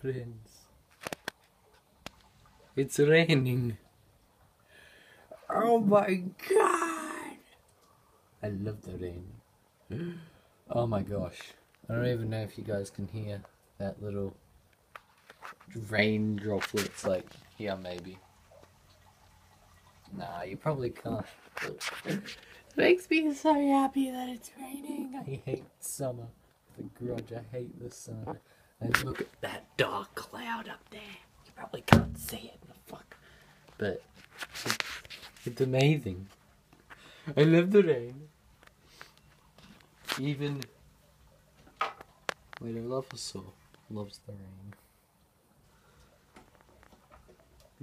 friends. It's raining. Oh my god! I love the rain. Oh my gosh. I don't even know if you guys can hear that little rain droplets like here maybe. Nah, you probably can't. It makes me so happy that it's raining. I hate summer. The grudge, I hate the sun. And look at that dark cloud up there. You probably can't see it, the fuck. But it, it's amazing. I love the rain. Even Wait, I love a saw. Loves the rain.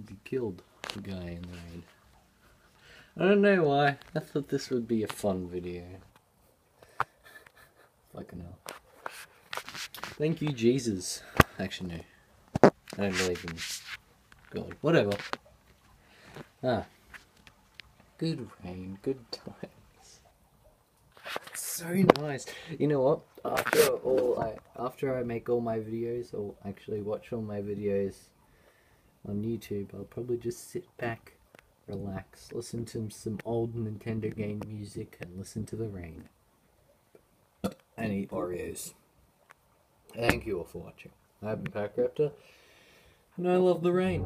He killed the guy in the rain. I don't know why. I thought this would be a fun video. Fucking hell. Thank you, Jesus. Actually, no. I don't believe in God. Whatever. Ah. Good rain, good times. So nice. You know what? After all I after I make all my videos or actually watch all my videos on YouTube, I'll probably just sit back, relax, listen to some old Nintendo game music and listen to the rain. And eat Oreos. Thank you all for watching. I've been PacRaptor, and I love the rain.